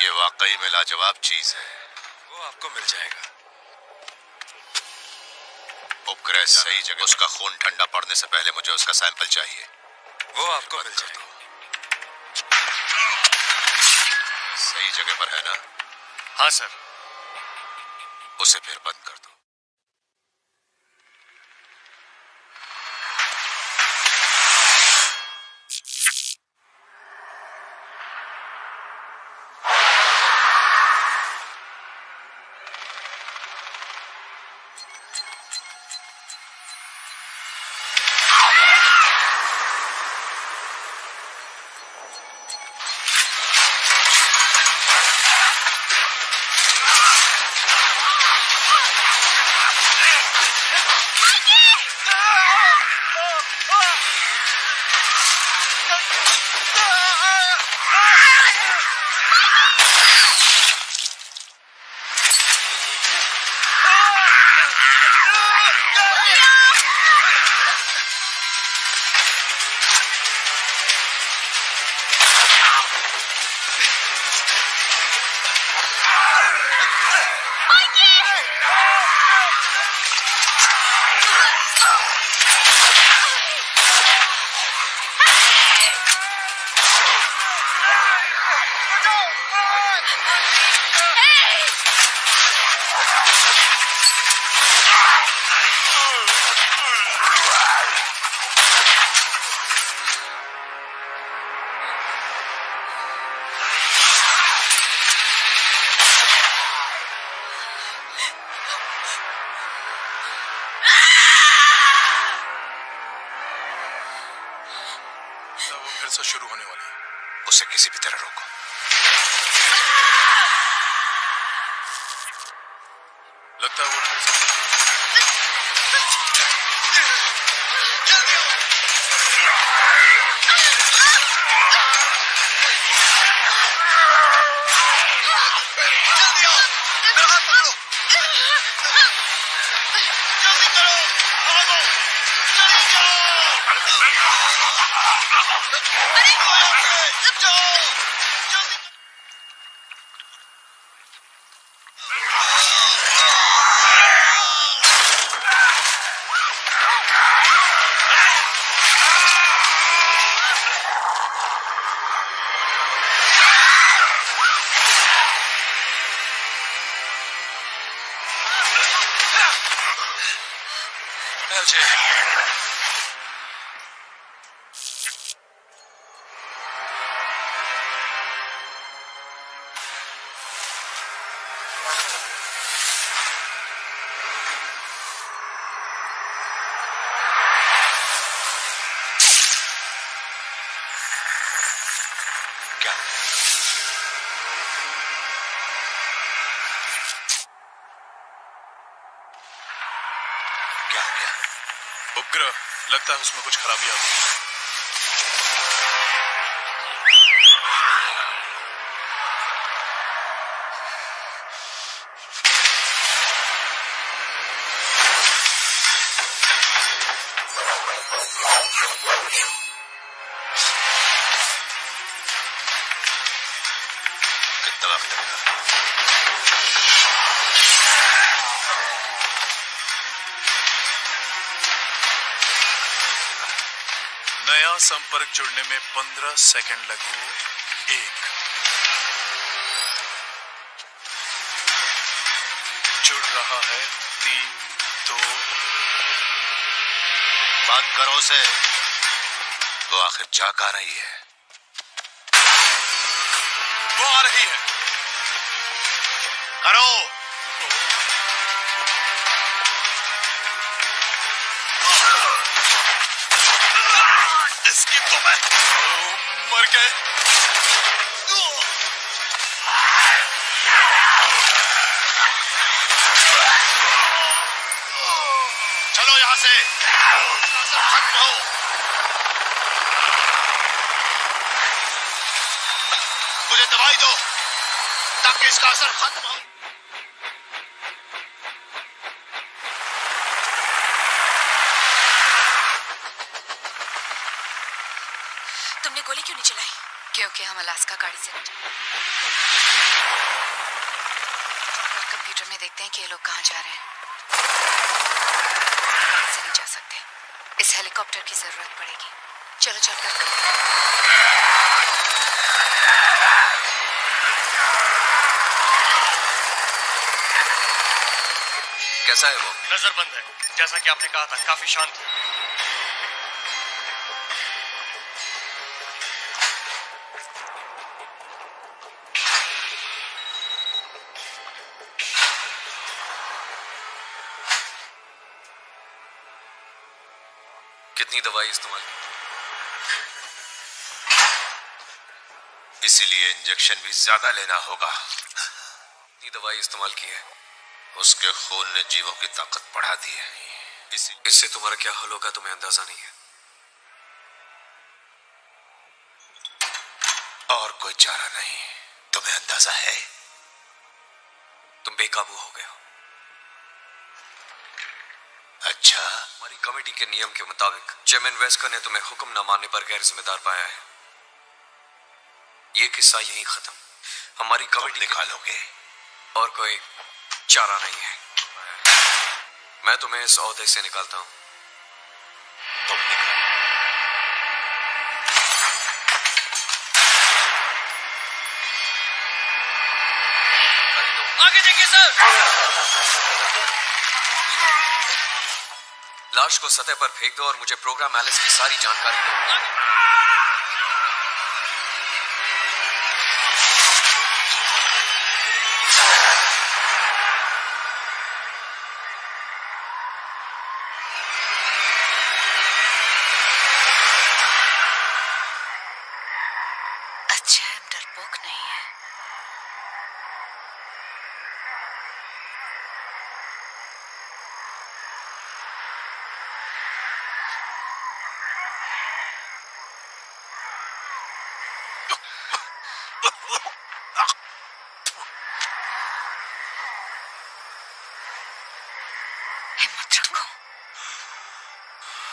ये वाकई में लाजवाब चीज़ है। वो आपको मिल जाएगा। उपग्रह सही जगह उसका खून ठंडा पड़ने से पहले मुझे उसका सैंपल चाहिए। वो आपको मिल जाएगा। सही जगह पर है ना? हाँ सर। उसे फिर बंद कर लगता है वो लगता है उसमें कुछ खराबी आ गई संपर्क जुड़ने में पंद्रह सेकंड लगे। एक। जुड़ रहा है तीन दो। बात करो से वो आखिर जा आ रही है? वो आ रही है। करो। दवाई दो ताकि इसका असर खत्म हो। तुमने गोली क्यों नहीं चलाई? क्योंकि हम अलास्का गाड़ी से और कंप्यूटर में देखते हैं कि ये लोग कहाँ जा रहे हैं। से नहीं जा सकते। इस हेलीकॉप्टर की ज़रूरत पड़ेगी। चलो चलकर कैसा है वो? नजरबंद है। जैसा कि आपने कहा था काफ़ी शांत है। कितनी दवाई इस्तेमाल की इसीलिए इंजेक्शन भी ज़्यादा लेना होगा। कितनी दवाई इस्तेमाल की है? उसके खून ने जीवों की ताकत बढ़ा दी है। इसी इससे तुम्हारा क्या हल होगा तुम्हें अंदाज़ा नहीं है। और कोई चारा नहीं। तुम्हें अंदाज़ा है? तुम बेकाबू हो गए हो। अच्छा। हमारी कमेटी के नियम के मुताबिक चेयरमैन वेस्कर ने तुम्हें हुक्म न मानने पर गैर जिम्मेदार पाया है। ये किस्सा यहीं खत्म। हमारी कमेटी निकालोगे। और कोई चारा नहीं है। मैं तुम्हें इस औहदे से निकालता हूँ। तुम निकाल। लाश को सतह पर फेंक दो और मुझे प्रोग्राम एलिस की सारी जानकारी दो अच्छा हम डरपोक नहीं है हिम्मत रखो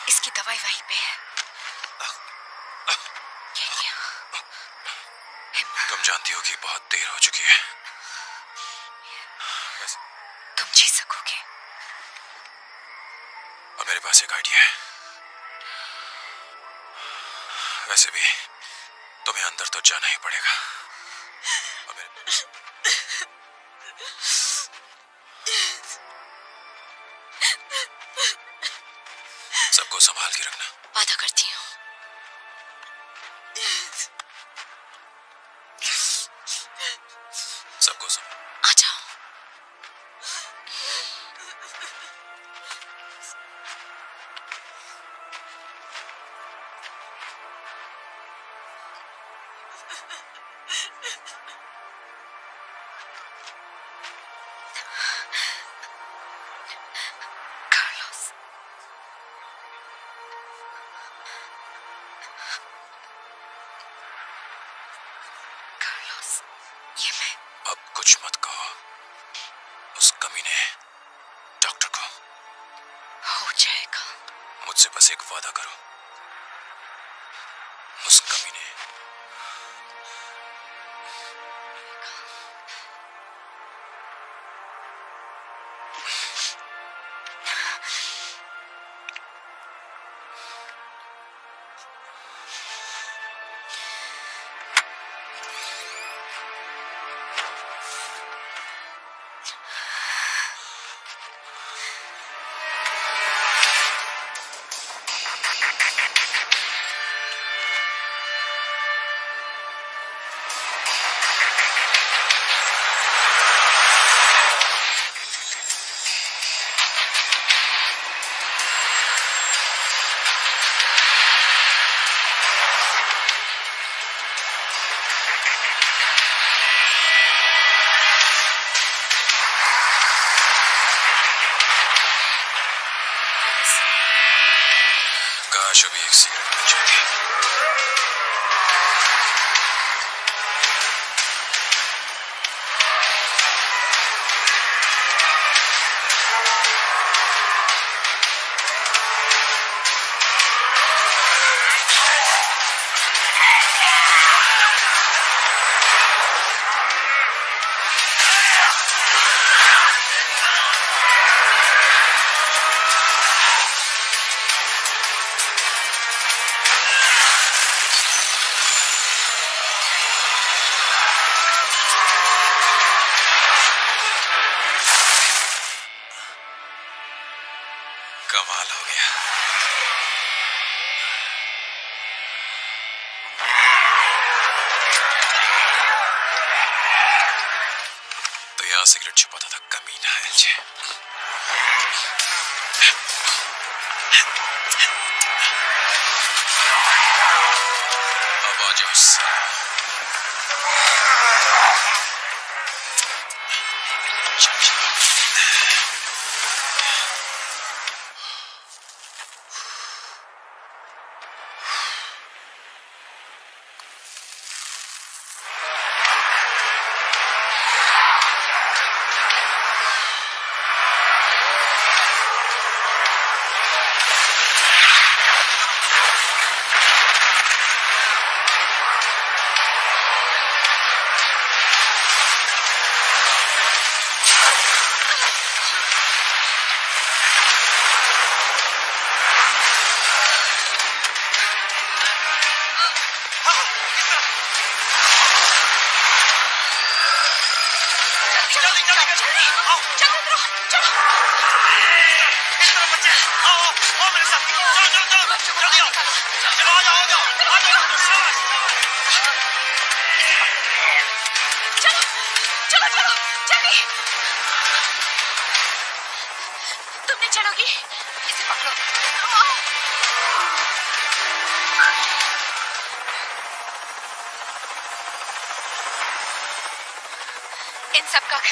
इसकी दवाई वहीं पे है ये यहाँ। तुम जानती हो कि बहुत देर हो चुकी है। तुम जी सकोगे। और मेरे पास एक आइडिया है। वैसे भी तुम्हें अंदर तो जाना ही पड़ेगा। और मेरे सबको संभाल के रखना। वादा करती हूँ।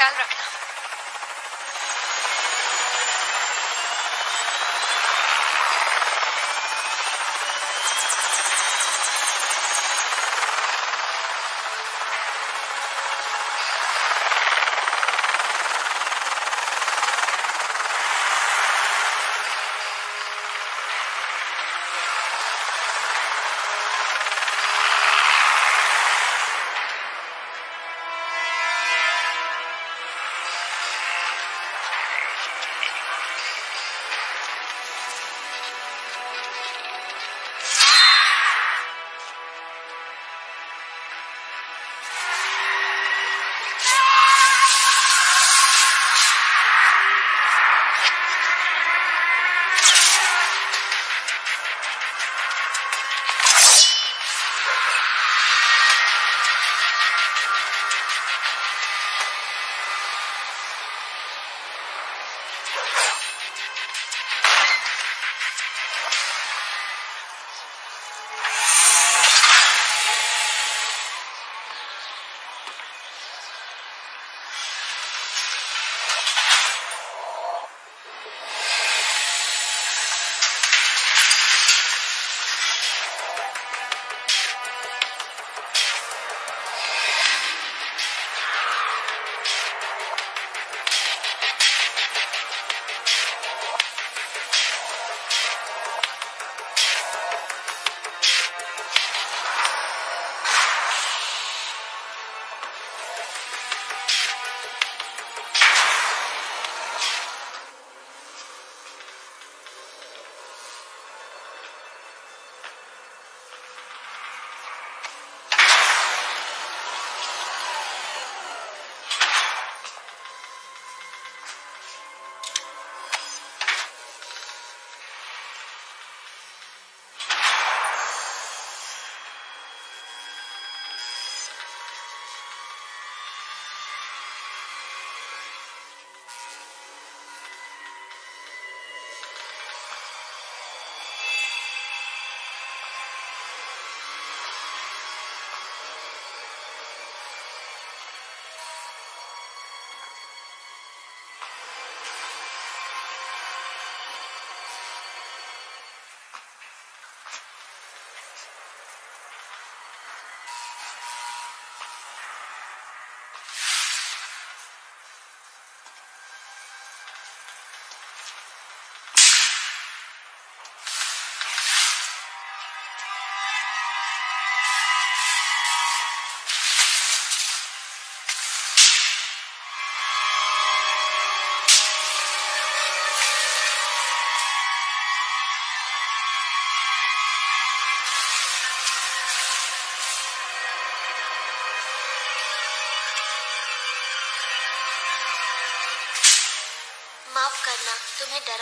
इन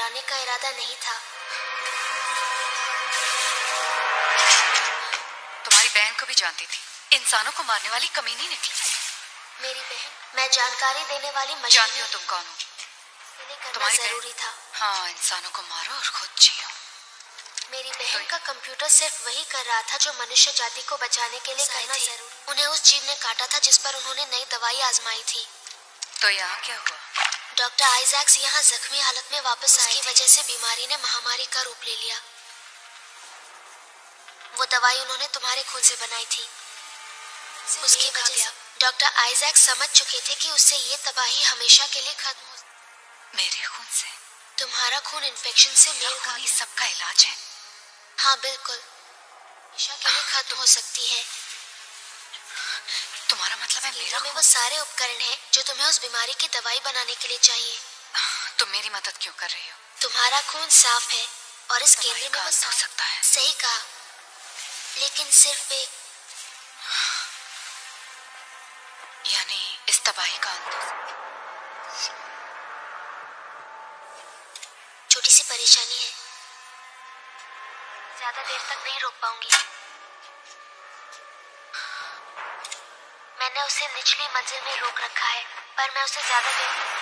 डराने का इरादा नहीं था। तुम्हारी बहन को भी जानती थी। इंसानों को मारने वाली कमीनी निकली। मेरी बहन मैं जानकारी देने वाली जानती मशीन हो। तुम कौन हो? तुम्हारी ज़रूरी था। हाँ इंसानों को मारो और खुद जियो। मेरी बहन का कंप्यूटर सिर्फ़ वही कर रहा था जो मनुष्य जाति को बचाने के लिए करना ज़रूरी उन्हें उस जीव ने काटा था जिस पर उन्होंने नई दवाई आजमाई थी। तो यहाँ क्या हुआ? डॉक्टर आइजैक्स यहाँ जख्मी हालत में वापस आए की वजह से बीमारी ने महामारी का रूप ले लिया। वो दवाई उन्होंने तुम्हारे खून से बनाई थी। उसकी वजह डॉक्टर आइजैक समझ चुके थे कि उससे ये तबाही हमेशा के लिए खत्म हो मेरे खून से। तुम्हारा खून इन्फेक्शन से मेल खा खून सबका इलाज है। हाँ बिल्कुल। हमेशा के लिए खत्म हो सकती है। तुम्हारा मतलब है मेरा? में वो सारे उपकरण हैं जो तुम्हें उस बीमारी की दवाई बनाने के लिए चाहिए। तुम मेरी मदद क्यों कर रही हो? तुम्हारा खून साफ़ है और इस केंद्र में हो सकता है? सही कहा। लेकिन सिर्फ़ एक यानी इस तबाही का अंत। छोटी सी परेशानी है। ज़्यादा देर तक नहीं रोक पाऊँगी। उसे निचली मंजिल में रोक रखा है पर मैं उसे ज़्यादा देर